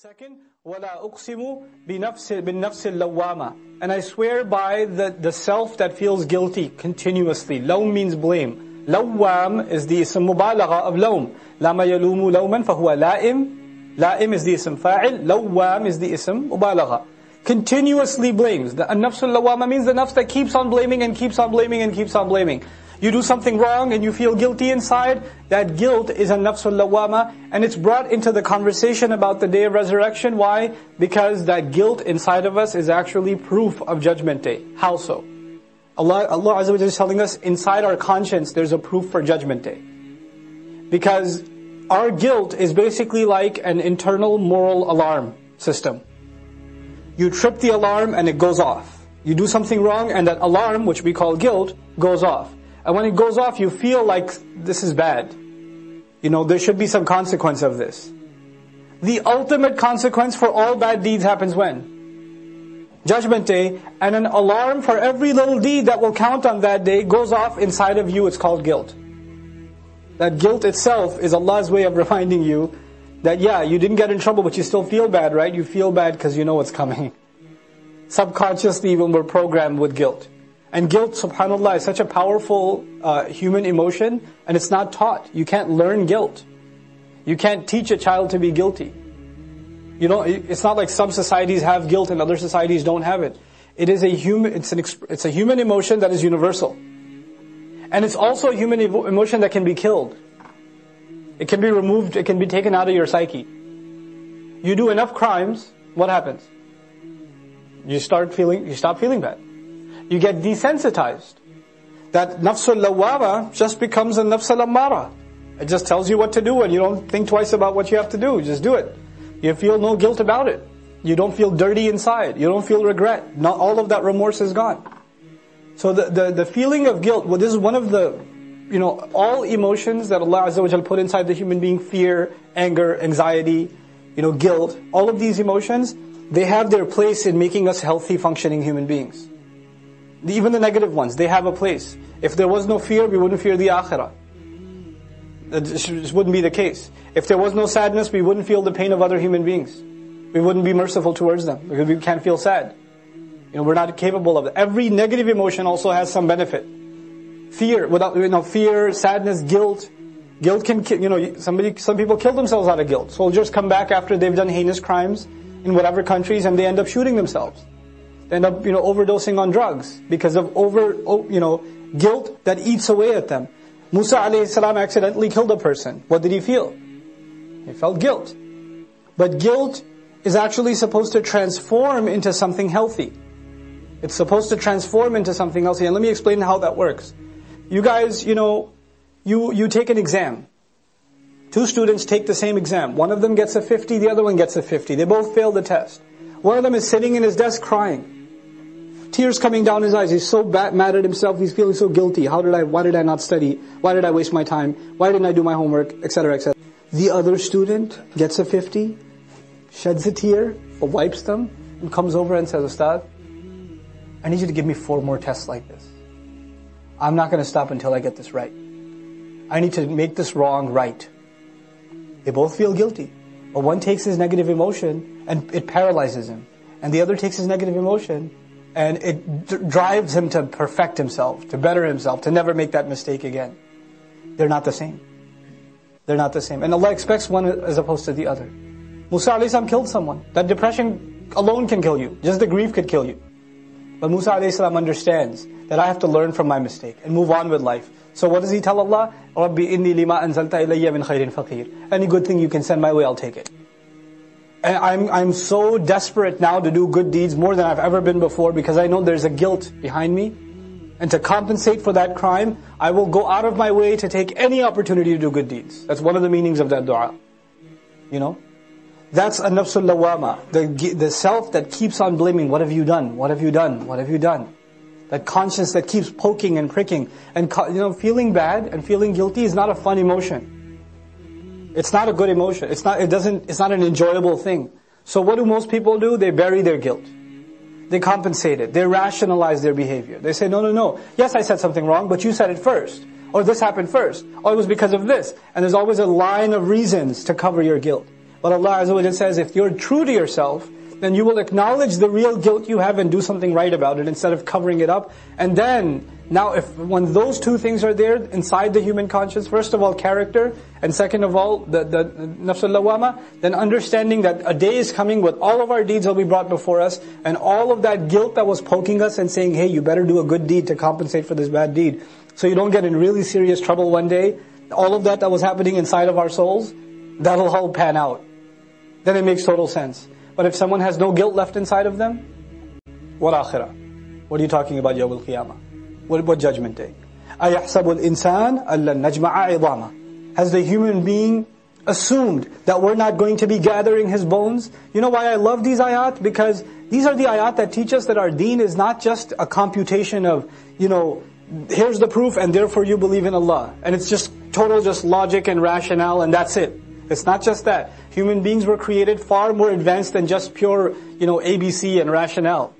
Second, وَلَا أُقْسِمُ بِنَفْسِ بِالنَّفْسِ اللَّوَّامَةِ And I swear by the, the self that feels guilty continuously. Lawm means blame. Lawwam is the ism mubalagha of lawm. لَمَا يَلُومُ لَوْمًا فَهُوَ لَائِم La'im is the ism fa'il. Lawwam is the ism mubalagha. Continuously blames. The nafsul lawama means the nafs that keeps on blaming and keeps on blaming and keeps on blaming. You do something wrong and you feel guilty inside, that guilt is a nafsul lawama and it's brought into the conversation about the day of resurrection. Why? Because that guilt inside of us is actually proof of judgment day. How so? Allah, Allah Azza wa Jalla is telling us inside our conscience there's a proof for judgment day. Because our guilt is basically like an internal moral alarm system. You trip the alarm and it goes off. You do something wrong and that alarm, which we call guilt, goes off. And when it goes off, you feel like this is bad. You know, there should be some consequence of this. The ultimate consequence for all bad deeds happens when? Judgment day, and an alarm for every little deed that will count on that day goes off inside of you, it's called guilt. That guilt itself is Allah's way of reminding you that yeah, you didn't get in trouble, but you still feel bad, right? You feel bad because you know what's coming. Subconsciously even we're programmed with guilt. And guilt, subhanAllah, is such a powerful uh, human emotion, and it's not taught. You can't learn guilt. You can't teach a child to be guilty. You know, it's not like some societies have guilt and other societies don't have it. It is a human, it's an, it's a human emotion that is universal. And it's also a human emotion that can be killed. It can be removed, it can be taken out of your psyche. You do enough crimes, what happens? You start feeling, you stop feeling bad you get desensitized. That nafsul lawama just becomes a nafsul ammara. It just tells you what to do and you don't think twice about what you have to do. Just do it. You feel no guilt about it. You don't feel dirty inside. You don't feel regret. Not all of that remorse is gone. So the, the, the feeling of guilt, well this is one of the, you know, all emotions that Allah Azza wa put inside the human being, fear, anger, anxiety, you know, guilt, all of these emotions, they have their place in making us healthy functioning human beings. Even the negative ones, they have a place. If there was no fear, we wouldn't fear the akhirah. This wouldn't be the case. If there was no sadness, we wouldn't feel the pain of other human beings. We wouldn't be merciful towards them because we can't feel sad. You know, we're not capable of it. Every negative emotion also has some benefit. Fear, without, you know, fear, sadness, guilt. Guilt can, you know, somebody, some people kill themselves out of guilt. Soldiers come back after they've done heinous crimes in whatever countries and they end up shooting themselves end up, you know, overdosing on drugs because of over, you know, guilt that eats away at them. Musa alayhi salam accidentally killed a person. What did he feel? He felt guilt. But guilt is actually supposed to transform into something healthy. It's supposed to transform into something healthy. And let me explain how that works. You guys, you know, you, you take an exam. Two students take the same exam. One of them gets a 50, the other one gets a 50. They both fail the test. One of them is sitting in his desk crying tears coming down his eyes. He's so bad, mad at himself. He's feeling so guilty. How did I, why did I not study? Why did I waste my time? Why didn't I do my homework? Etc. Etc. The other student gets a 50, sheds a tear, wipes them, and comes over and says, Ustad, I need you to give me four more tests like this. I'm not going to stop until I get this right. I need to make this wrong right. They both feel guilty. But one takes his negative emotion and it paralyzes him. And the other takes his negative emotion and it d- drives him to perfect himself, to better himself, to never make that mistake again. They're not the same. They're not the same. And Allah expects one as opposed to the other. Musa a.s. killed someone. That depression alone can kill you. Just the grief could kill you. But Musa a.s. understands that I have to learn from my mistake and move on with life. So what does he tell Allah? رَبِّ إِنِّي لِمَا أَنزَلْتَ إِلَيَّ مِنْ خَيْرٍ فَقِيرٍ Any good thing you can send my way, I'll take it. I'm, I'm so desperate now to do good deeds more than I've ever been before because I know there's a guilt behind me. And to compensate for that crime, I will go out of my way to take any opportunity to do good deeds. That's one of the meanings of that dua. You know? That's a nafsul lawama, the, the self that keeps on blaming, what have you done? What have you done? What have you done? That conscience that keeps poking and pricking. And you know, feeling bad and feeling guilty is not a fun emotion. It's not a good emotion. It's not, it doesn't, it's not an enjoyable thing. So what do most people do? They bury their guilt. They compensate it. They rationalize their behavior. They say, no, no, no. Yes, I said something wrong, but you said it first. Or this happened first. Or it was because of this. And there's always a line of reasons to cover your guilt. But Allah Azza wa says, if you're true to yourself, then you will acknowledge the real guilt you have and do something right about it instead of covering it up. And then, now if, when those two things are there inside the human conscience, first of all character, and second of all, the, the, nafsul lawama, then understanding that a day is coming with all of our deeds will be brought before us, and all of that guilt that was poking us and saying, hey, you better do a good deed to compensate for this bad deed, so you don't get in really serious trouble one day, all of that that was happening inside of our souls, that'll all pan out. Then it makes total sense. But if someone has no guilt left inside of them, what akhirah? What are you talking about Yawm al-Qiyamah? What, what judgment day? أَيَحْسَبُ الْإِنسَانَ أَلَّا نَجْمَعَ عِظَامًا Has the human being assumed that we're not going to be gathering his bones? You know why I love these ayat? Because these are the ayat that teach us that our deen is not just a computation of, you know, here's the proof and therefore you believe in Allah. And it's just total just logic and rationale and that's it. It's not just that. Human beings were created far more advanced than just pure, you know, ABC and rationale.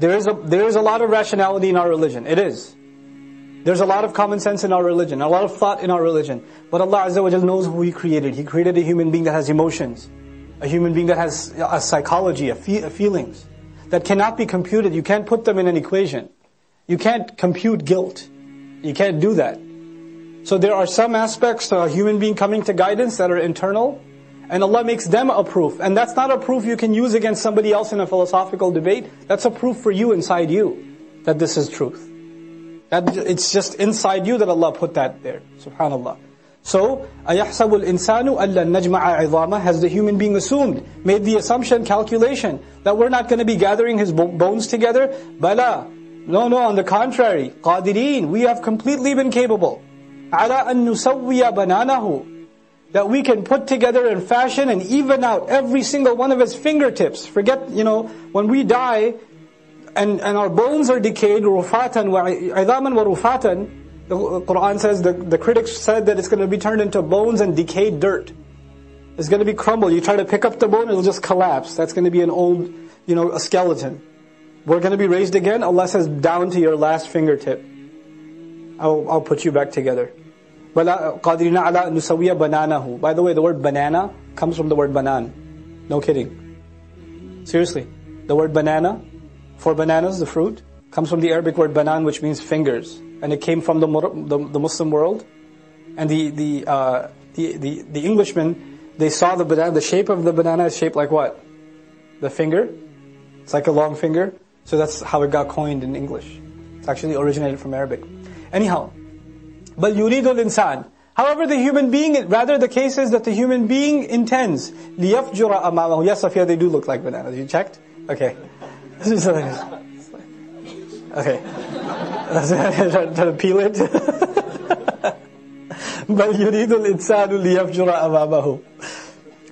There is a, there is a lot of rationality in our religion. It is. There's a lot of common sense in our religion, a lot of thought in our religion. But Allah Azza wa knows who He created. He created a human being that has emotions. A human being that has a psychology, a, fe- a feelings. That cannot be computed. You can't put them in an equation. You can't compute guilt. You can't do that. So there are some aspects to a human being coming to guidance that are internal, and Allah makes them a proof. And that's not a proof you can use against somebody else in a philosophical debate. That's a proof for you inside you that this is truth. That it's just inside you that Allah put that there. Subhanallah. So, أَيَحْسَبُ الْإِنسَانُ أَلَّا نَجْمَعَ عِظَامًا Has the human being assumed, made the assumption, calculation, that we're not going to be gathering his bones together? Bala. No, no, on the contrary. قَادِرِينَ We have completely been capable. عَلَىٰ أَن نُسَوِّيَ بَنَانَهُ that we can put together and fashion and even out every single one of his fingertips. Forget, you know, when we die and, and our bones are decayed, rufatan wa idhaman wa rufatan, the Quran says, the, the critics said that it's going to be turned into bones and decayed dirt. It's going to be crumbled. You try to pick up the bone, it'll just collapse. That's going to be an old, you know, a skeleton. We're going to be raised again. Allah says, down to your last fingertip. I'll, I'll put you back together. By the way, the word banana comes from the word banan. No kidding. Seriously. The word banana, for bananas, the fruit, comes from the Arabic word banan, which means fingers. And it came from the, the, the Muslim world. And the, the, uh, the, the, the Englishmen, they saw the banana, the shape of the banana is shaped like what? The finger. It's like a long finger. So that's how it got coined in English. It's actually originated from Arabic. Anyhow, but yuridul insan. However, the human being, rather the case is that the human being intends liyafjura amamahu. Yes, Sophia, they do look like bananas. You checked? Okay. okay. Trying to peel it. But yuridul insanu liyafjura amamahu.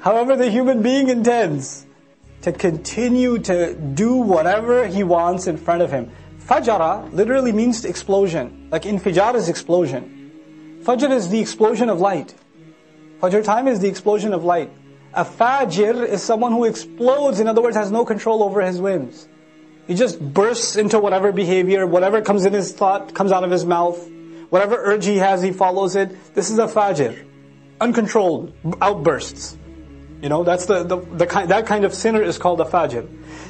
However, the human being intends to continue to do whatever he wants in front of him. Fajara literally means explosion. Like infijar is explosion. Fajr is the explosion of light. Fajr time is the explosion of light. A fajir is someone who explodes, in other words, has no control over his whims. He just bursts into whatever behavior, whatever comes in his thought, comes out of his mouth. Whatever urge he has, he follows it. This is a fajir. Uncontrolled outbursts. You know, that's the, the, the kind, that kind of sinner is called a fajir.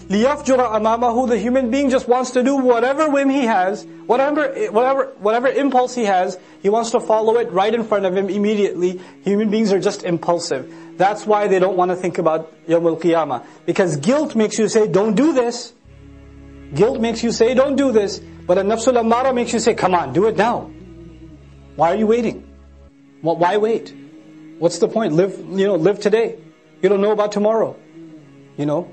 لِيَفْجُرَ أَمَامَهُ The human being just wants to do whatever whim he has, whatever, whatever, whatever impulse he has, he wants to follow it right in front of him immediately. Human beings are just impulsive. That's why they don't want to think about yom al-Qiyamah. Because guilt makes you say, don't do this. Guilt makes you say, don't do this. But an-nafsul amara makes you say, come on, do it now. Why are you waiting? Why wait? What's the point? Live, you know, live today. You don't know about tomorrow. You know?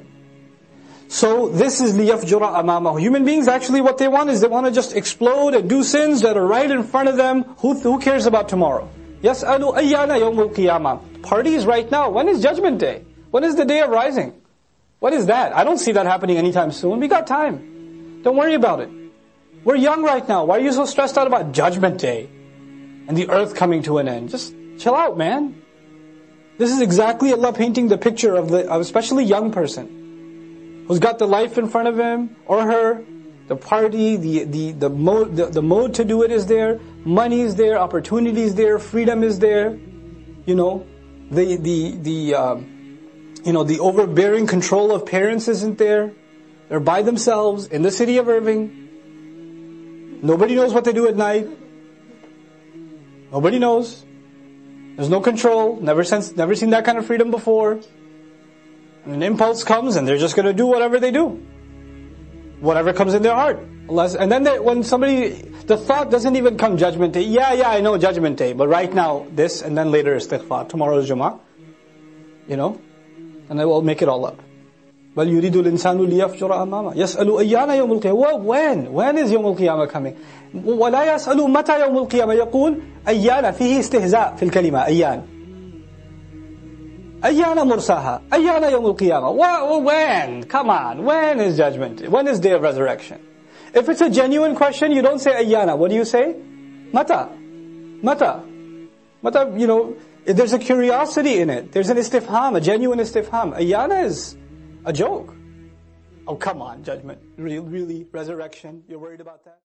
So this is liyafjura amamahu. Human beings actually what they want is they want to just explode and do sins that are right in front of them. Who, who cares about tomorrow? Yas'alu ayyana yawmul qiyamah. Party is right now. When is judgment day? When is the day of rising? What is that? I don't see that happening anytime soon. We got time. Don't worry about it. We're young right now. Why are you so stressed out about judgment day? And the earth coming to an end. Just chill out, man. This is exactly Allah painting the picture of the, of especially young person, who's got the life in front of him or her, the party, the the the mode the, the mode to do it is there, money is there, opportunity is there, freedom is there, you know, the the the um, You know, the overbearing control of parents isn't there. They're by themselves in the city of Irving. Nobody knows what they do at night. Nobody knows. There's no control. Never sense, never seen that kind of freedom before. And an impulse comes and they're just going to do whatever they do. Whatever comes in their heart. Unless, and then they, when somebody, the thought doesn't even come judgment day. Yeah, yeah, I know judgment day, but right now this, and then later is istighfar. Tomorrow is Jummah. You know? And I will make it all up. بل يريد الإنسان ليفجر أمامه يسأل أيان يوم القيامة when when is يوم القيامة coming ولا يسأل متى يوم القيامة يقول أيان فيه استهزاء في الكلمة أيان أيان مرساها أيان يوم القيامة when come on when is judgment when is day of resurrection if it's a genuine question you don't say أيانا what do you say متى متى متى you know there's a curiosity in it there's an istifham a genuine istifham أيانا is a joke. Oh, come on, judgment. Really, really, resurrection. You're worried about that?